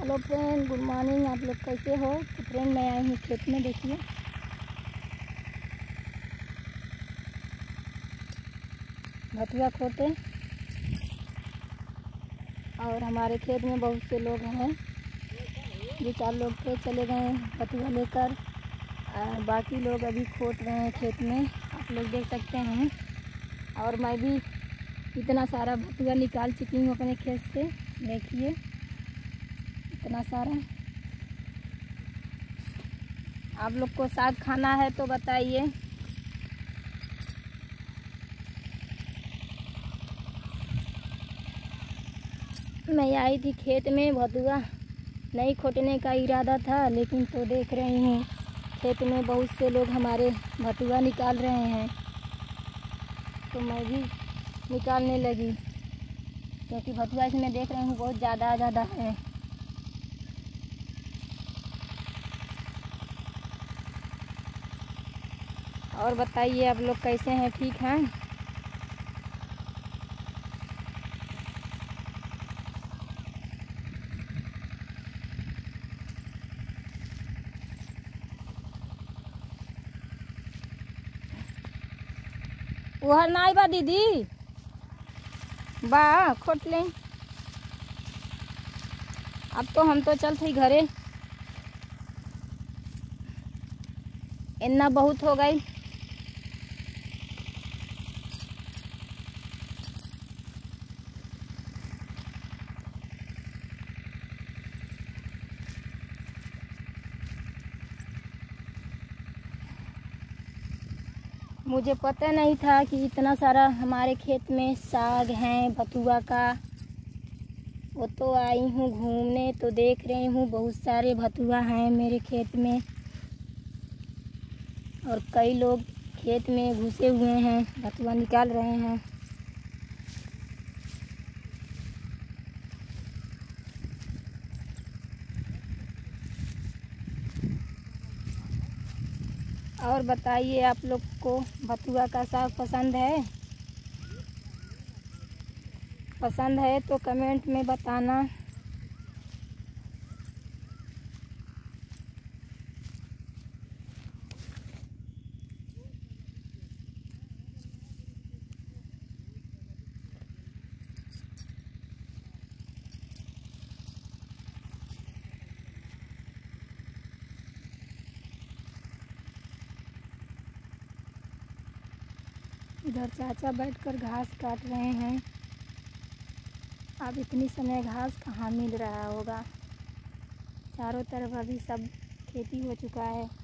Hello friend, good morning. आप लोग कैसे हो? तो फ्रेंड, मैं आई हूँ खेत में, देखिए। भतुआ खोते। और हमारे खेत में बहुत से लोग हैं। दो चार लोग थे चले गए भतुआ लेकर। बाकी लोग अभी खोद रहे हैं खेत में। आप लोग देख सकते हैं। और मैं भी इतना सारा भतुआ निकाल चुकी हूँ अपने खेत से। देखिए। इतना सारा आप लोग को साग खाना है तो बताइए। मैं आई थी खेत में भतुआ नहीं खोटने का इरादा था, लेकिन तो देख रही हूँ। खेत में बहुत से लोग हमारे भतुआ निकाल रहे हैं। तो मैं भी निकालने लगी, क्योंकि भतुआ इसमें देख रही हूँ, बहुत ज़्यादा ज़्यादा है। और बताइए आप लोग कैसे हैं, ठीक हैं? वह नहीं बा दीदी। बा, खोट लें। अब तो हम तो चलते घरे। इतना बहुत हो गई। मुझे पता नहीं था कि इतना सारा हमारे खेत में साग है, बथुआ का। वो तो आई हूँ घूमने तो देख रही हूँ बहुत सारे भतुआ हैं मेरे खेत में। और कई लोग खेत में घुसे हुए हैं भतुआ निकाल रहे हैं। और बताइए आप लोग को भथुआ का साग पसंद है? पसंद है तो कमेंट में बताना। इधर चाचा बैठकर घास काट रहे हैं। अब इतनी समय घास कहाँ मिल रहा होगा? चारों तरफ़ अभी सब खेती हो चुका है।